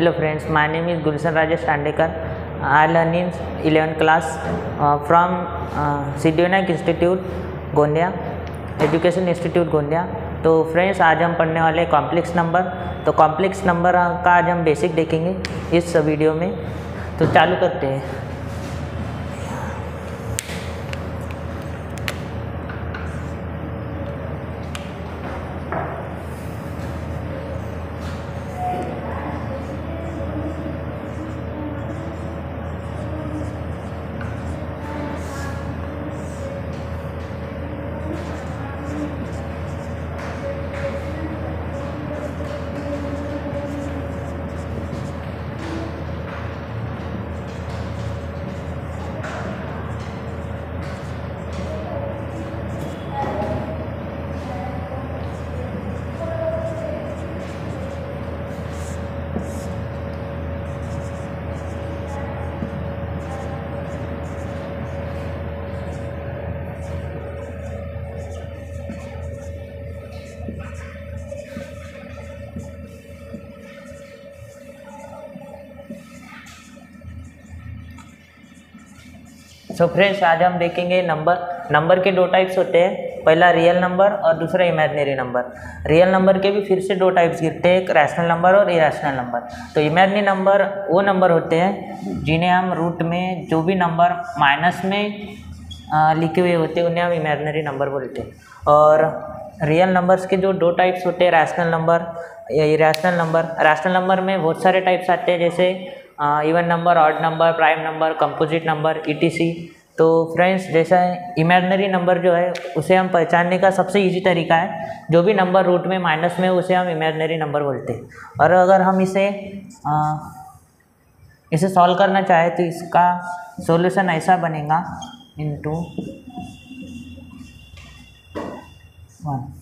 Hello friends my name is Gulshan. I learn in 11th class uh, from uh, Siddhivinayak institute Gondia education institute Gondia तो friends आज हम पढ़ने वाले complex number तो complex number का आज हम बेसिक देखेंगे इस वीडियो में. तो चालू करते हैं। सो फ्रेंड्स आज हम देखेंगे नंबर नंबर के दो टाइप्स होते हैं। पहला रियल नंबर और दूसरा इमेजनरी नंबर रियल नंबर के भी फिर से दो टाइप्स गिरते हैं, एक रैशनल नंबर और इरेशनल नंबर तो इमेजनरी नंबर वो नंबर होते हैं जिन्हें हम रूट में जो भी नंबर माइनस में लिखे हुए होते हैं, उन्हें हम इमेजनरी नंबर बोलते हैं। और रियल नंबर्स के जो दो टाइप्स होते हैं रैशनल नंबर या इरेशनल नंबर रैशनल नंबर में बहुत सारे टाइप्स आते हैं, जैसे even number odd number prime number composite number ETC तो फ्रेंड्स जैसा इमेजनरी नंबर जो है उसे हम पहचानने का सबसे इजी तरीका है। जो भी नंबर रूट में माइनस में उसे हम इमेजनरी नंबर बोलते हैं। और अगर हम इसे आ, इसे सॉल्व करना चाहें तो इसका सॉल्यूशन ऐसा बनेगा इनटू वन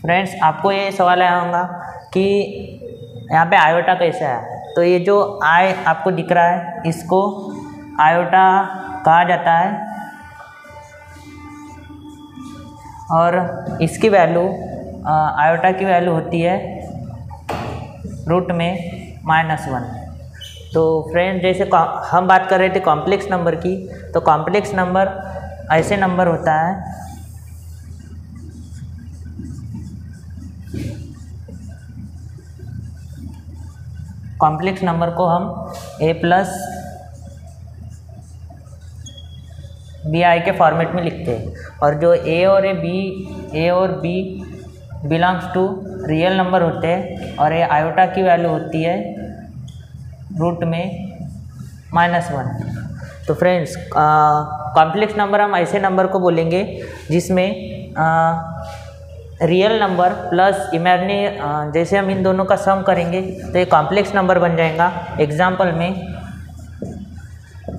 फ्रेंड्स आपको ये सवाल आया होगा कि यहाँ पे आयोटा कैसे आया तो ये जो आई आपको दिख रहा है, इसको आयोटा कहा जाता है। और इसकी वैल्यू आयोटा की वैल्यू होती है रूट में माइनस वन तो फ्रेंड जैसे हम बात कर रहे थे कॉम्प्लेक्स नंबर की तो कॉम्प्लेक्स नंबर ऐसे नंबर होता है कॉम्प्लेक्स नंबर को हम ए प्लस बी आई के फॉर्मेट में लिखते हैं। और जो ए और ए बी ए और b belongs to real number होते हैं और ये आयोटा की वैल्यू होती है रूट में माइनस वन तो फ्रेंड्स कॉम्प्लेक्स नंबर हम ऐसे नंबर को बोलेंगे जिसमें रियल नंबर प्लस इमेजनी जैसे हम इन दोनों का सम करेंगे तो ये कॉम्प्लेक्स नंबर बन जाएगा। एग्ज़ाम्पल में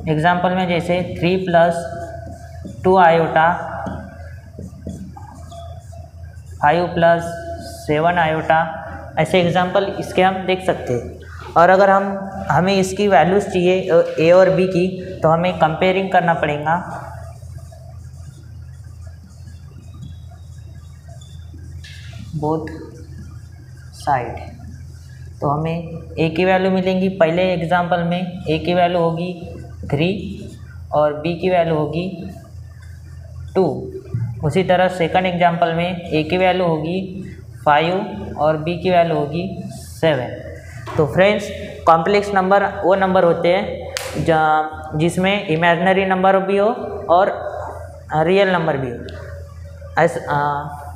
एग्ज़ाम्पल में जैसे three plus two iota five plus seven iota ऐसे एग्ज़ाम्पल इसके हम देख सकते हैं। और अगर हम, हमें इसकी वैल्यूज़ चाहिए ए और बी की तो हमें कंपेयरिंग करना पड़ेगा। बोथ साइड तो हमें ए की वैल्यू मिलेंगी पहले एग्जांपल में ए की वैल्यू होगी थ्री और बी की वैल्यू होगी टू उसी तरह सेकंड एग्जांपल में ए की वैल्यू होगी फाइव और बी की वैल्यू होगी सेवन तो फ्रेंड्स कॉम्प्लेक्स नंबर वो नंबर होते हैं, जहाँ जिसमें इमेजनरी नंबर भी हो और रियल नंबर भी हो. ऐसा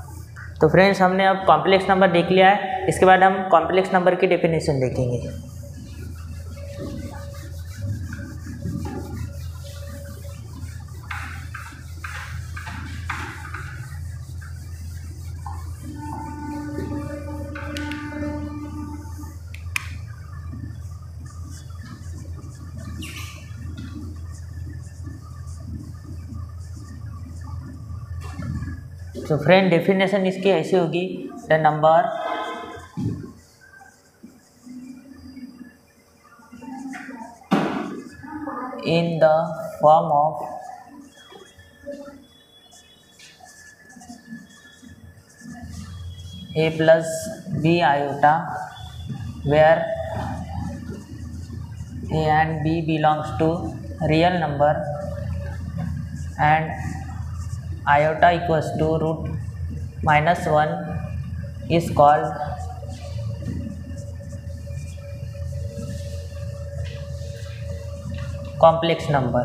तो फ्रेंड्स, हमने अब कॉम्प्लेक्स नंबर देख लिया है। इसके बाद हम कॉम्प्लेक्स नंबर की डेफिनेशन देखेंगे। तो फ्रेंड डेफिनेशन इसकी ऐसी होगी। The number in the form of a plus b iota where a and b belongs to real number and iota equals to root minus 1 is called complex number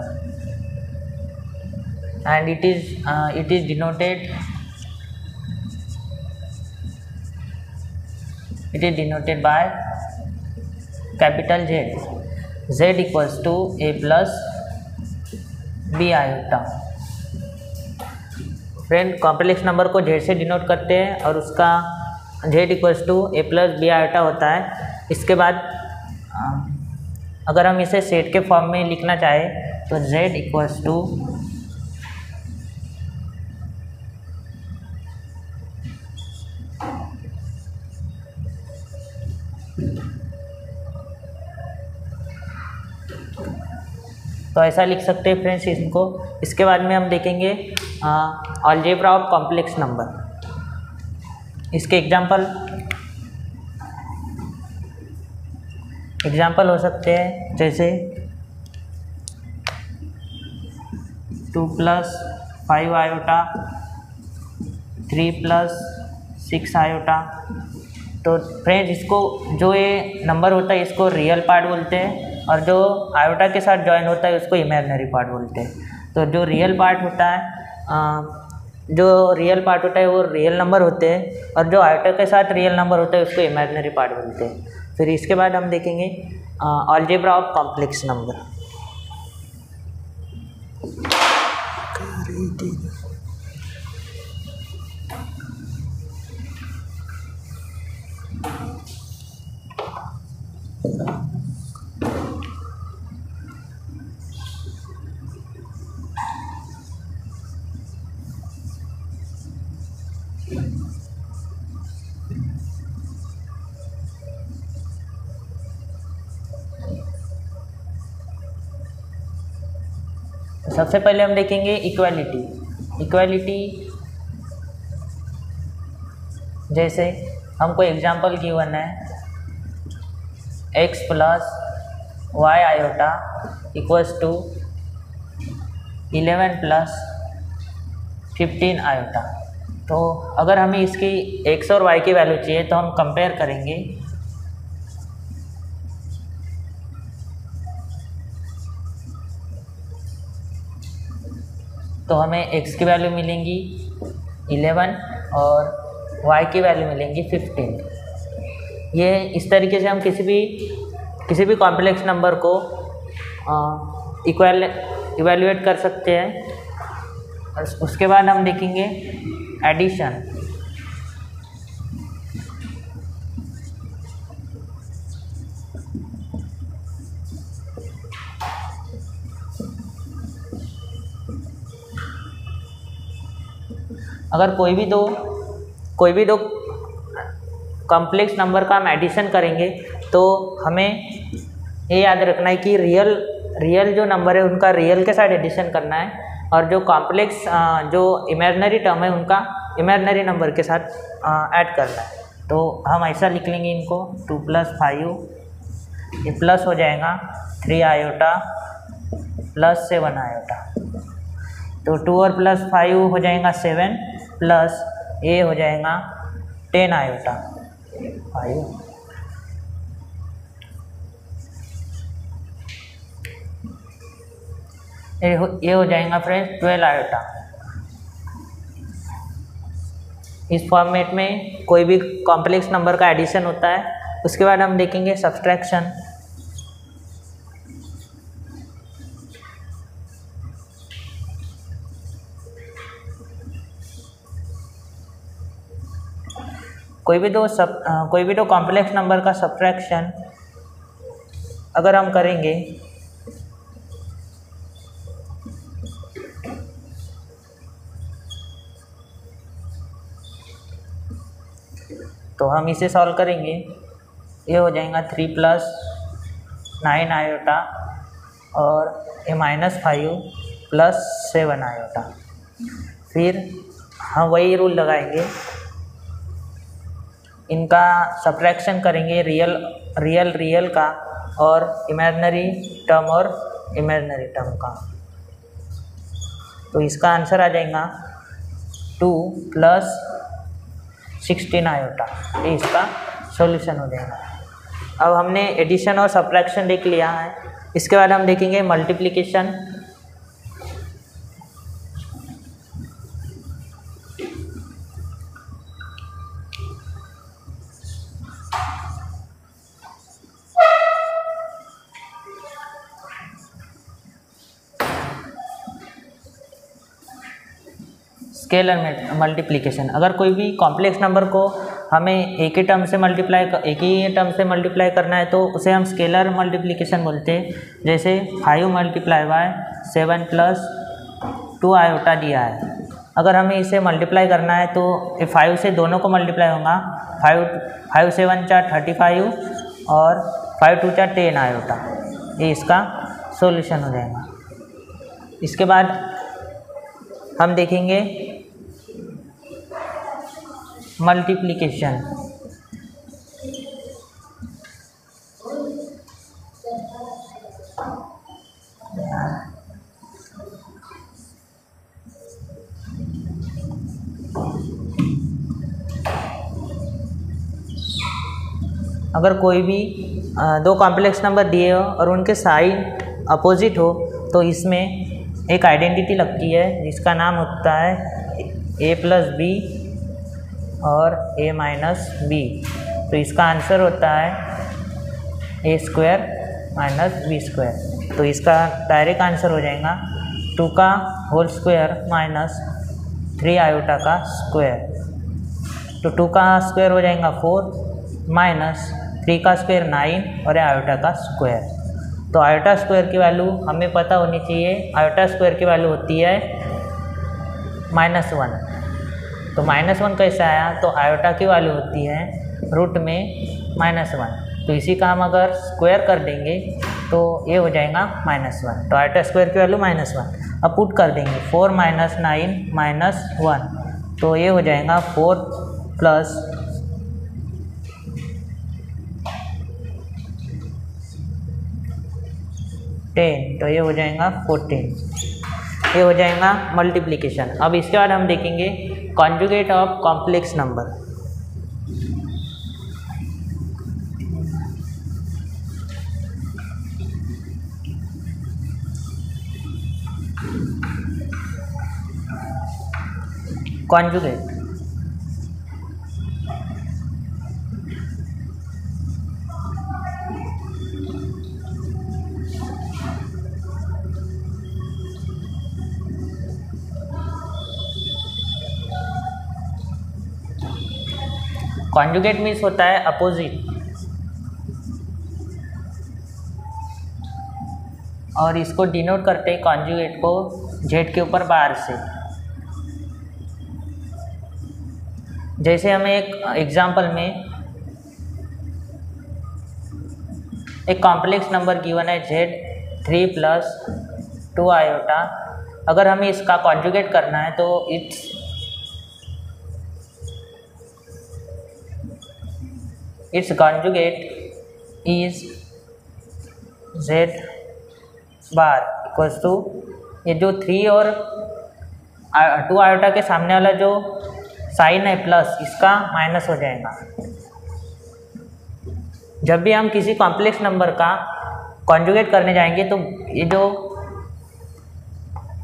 and it is uh, it is denoted it is denoted by capital Z Z equals to a plus b iota friend complex number को Z से denote करते हैं और उसका Z equals to A plus B iota होता है। इसके बाद, अगर हम इसे सेट के फॉर्म में लिखना चाहें तो जेड इक्वल्स टू तो ऐसा लिख सकते हैं फ्रेंड्स इनको इसके बाद में हम देखेंगे ऑलजेब्रा ऑफ़ कॉम्प्लेक्स नंबर इसके एग्जांपल एग्जांपल हो सकते हैं, जैसे two plus five iota three plus six iota तो फ्रेंड्स इसको, जो ये नंबर होता है, इसको रियल पार्ट बोलते हैं। और जो आयोटा के साथ ज्वाइन होता है, उसको इमेजनरी पार्ट बोलते हैं। तो जो रियल पार्ट होता है जो रियल पार्ट होता है, वो रियल नंबर होते हैं और जो आयोटा के साथ रियल नंबर होता है, उसको इमेजनरी पार्ट बोलते हैं। फिर इसके बाद हम देखेंगे ऑलजेब्रा ऑफ़ कॉम्प्लेक्स नंबर सबसे पहले हम देखेंगे इक्वालिटी इक्वालिटी जैसे हमको एग्जांपल गिवन है x plus y iota equals to eleven plus fifteen iota तो अगर हमें इसकी एक्स और वाई की वैल्यू चाहिए तो हम कंपेयर करेंगे। तो हमें x की वैल्यू मिलेंगी इलेवन और y की वैल्यू मिलेंगी फिफ्टीन ये इस तरीके से हम किसी भी किसी भी कॉम्प्लेक्स नंबर को इक्वल इवेल्युएट कर सकते हैं। उसके बाद हम देखेंगे एडिशन अगर कोई भी दो, कोई भी दो कॉम्प्लेक्स नंबर का हम एडिशन करेंगे तो हमें ये याद रखना है कि रियल रियल जो नंबर है, उनका रियल के साथ एडिशन करना है। और जो कॉम्प्लेक्स जो इमेजनरी टर्म है, उनका इमेजनरी नंबर के साथ ऐड करना है। तो हम ऐसा लिख लेंगे इनको टू प्लस फाइव ये प्लस हो जाएगा three iota plus seven iota तो टू और प्लस फाइव हो जाएगा सेवन प्लस ए हो जाएगा टेन आयोटा फाइव ये हो जाएगा फ्रेंड्स, ट्वेल्व आयोटा। इस फॉर्मेट में कोई भी कॉम्प्लेक्स नंबर का एडिशन होता है, उसके बाद हम देखेंगे सब्सट्रैक्शन कोई भी दो सब कोई भी दो कॉम्प्लेक्स नंबर का सब्ट्रैक्शन अगर हम करेंगे तो हम इसे सॉल्व करेंगे। ये हो जाएगा थ्री प्लस नाइन आयोटा और ये minus five plus seven iota फिर हम वही रूल लगाएँगे। इनका सब्ट्रैक्शन करेंगे रियल रियल रियल का और इमेजनरी टर्म और इमेजनरी टर्म का। तो इसका आंसर आ जाएगा टू प्लस सिक्सटीन आयोटा ये इसका सॉल्यूशन हो जाएगा। अब हमने एडिशन और सब्ट्रैक्शन देख लिया है। इसके बाद हम देखेंगे मल्टीप्लिकेशन स्केलर मल्टीप्लिकेशन अगर कोई भी कॉम्प्लेक्स नंबर को हमें एक ही टर्म से मल्टीप्लाई एक ही टर्म से मल्टीप्लाई करना है तो उसे हम स्केलर मल्टीप्लिकेशन बोलते हैं। जैसे five multiply by seven plus two iota दिया है। अगर हमें इसे मल्टीप्लाई करना है तो फाइव से दोनों को मल्टीप्लाई होगा। फाइव फाइव सेवन चार थर्टी फाइव और फाइव टू चार टेन आयोटा ये इसका सोल्यूशन हो जाएगा। इसके बाद हम देखेंगे मल्टीप्लिकेशन अगर कोई भी दो कॉम्प्लेक्स नंबर दिए हो और उनके साइड अपोजिट हो तो इसमें एक आइडेंटिटी लगती है, जिसका नाम होता है ए प्लस बी और ए माइनस बी तो इसका आंसर होता है a square minus b square तो इसका डायरेक्ट आंसर हो जाएगा टू का whole square minus three iota का स्क्वायर तो टू का स्क्वायर हो जाएगा फोर माइनस थ्री का स्क्वायर नाइन और आयोटा का स्क्वायर तो आयोटा स्क्वायर की वैल्यू हमें पता होनी चाहिए आयोटा स्क्वायर की वैल्यू होती है माइनस वन तो माइनस वन कैसे आया? तो आयोटा की वैल्यू होती है रूट में माइनस वन तो इसी का हम अगर स्क्वायर कर देंगे तो ये हो जाएगा माइनस वन तो आयोटा स्क्वायर की वैल्यू माइनस वन अब पुट कर देंगे. Four minus nine minus one तो ये हो जाएगा फोर प्लस टेन तो ये हो जाएगा फोर्टीन ये हो जाएगा मल्टीप्लिकेशन अब इसके बाद हम देखेंगे conjugate of complex number conjugate conjugate means होता है अपोजिट और इसको डिनोट करते हैं कॉन्जुगेट को जेड के ऊपर बार से. जैसे हमें एक एग्जांपल में एक कॉम्प्लेक्स नंबर गिवन है z three plus two iota अगर हमें इसका कॉन्जुगेट करना है तो it's its conjugate is z bar equals to ये जो थ्री और टू आयोटा के सामने वाला जो साइन है प्लस इसका माइनस हो जाएगा। जब भी हम किसी कॉम्प्लेक्स नंबर का कॉन्जुगेट करने जाएँगे तो ये जो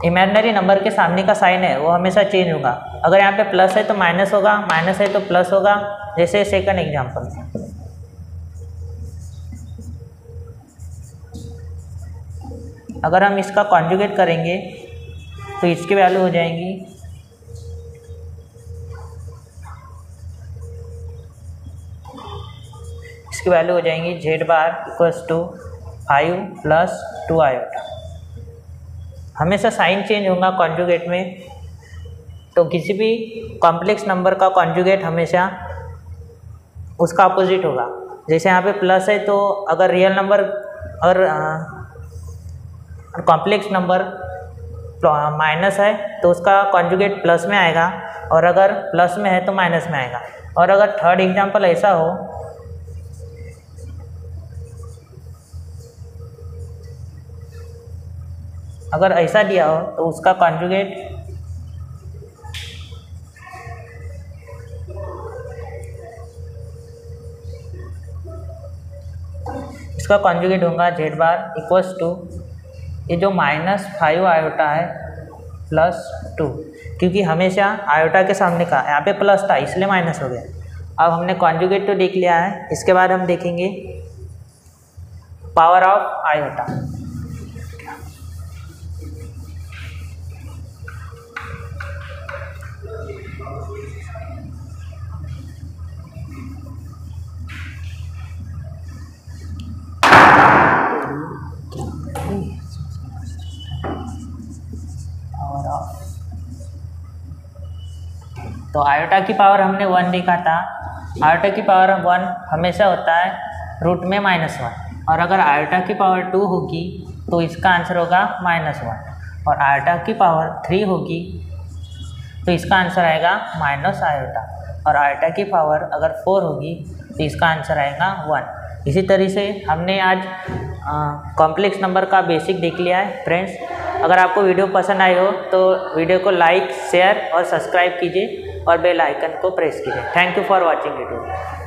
इमेजनरी नंबर के सामने का साइन है, वो हमेशा चेंज होगा। अगर यहाँ पे प्लस है तो माइनस होगा माइनस है तो प्लस होगा। जैसे सेकंड एग्जांपल अगर हम इसका कॉन्जुगेट करेंगे तो इसकी वैल्यू हो जाएँगी इसकी वैल्यू हो जाएँगी z bar equals to five plus two iota हमेशा साइन चेंज होगा कॉन्जुगेट में तो किसी भी कॉम्प्लेक्स नंबर का कॉन्जुगेट हमेशा उसका अपोजिट होगा। जैसे यहाँ पे प्लस है तो अगर रियल नंबर और कॉम्प्लेक्स नंबर माइनस है तो उसका कॉन्जुगेट प्लस में आएगा और अगर प्लस में है तो माइनस में आएगा। और अगर थर्ड एग्ज़ाम्पल ऐसा हो, अगर ऐसा दिया हो तो उसका कॉन्जुगेट इसका कॉन्जुगेट होगा जेड बार इक्वल्स टू ये जो माइनस फाइव आयोटा है प्लस टू क्योंकि हमेशा आयोटा के सामने का यहाँ पे प्लस था, इसलिए माइनस हो गया। अब हमने कॉन्जुगेट तो देख लिया है, इसके बाद हम देखेंगे पावर ऑफ़ आयोटा तो आयोटा की पावर हमने वन देखा था। आयोटा की पावर वन हमेशा होता है रूट में माइनस वन और अगर आयोटा की पावर टू होगी तो इसका आंसर होगा माइनस वन और आयोटा की पावर थ्री होगी तो इसका आंसर आएगा माइनस आयोटा और आयोटा की पावर अगर फोर होगी तो इसका आंसर आएगा वन इसी तरह से हमने आज कॉम्प्लेक्स नंबर का बेसिक देख लिया है फ्रेंड्स अगर आपको वीडियो पसंद आई हो तो वीडियो को लाइक शेयर और सब्सक्राइब कीजिए। और बेल आइकन को प्रेस कीजिए। Thank you for watching video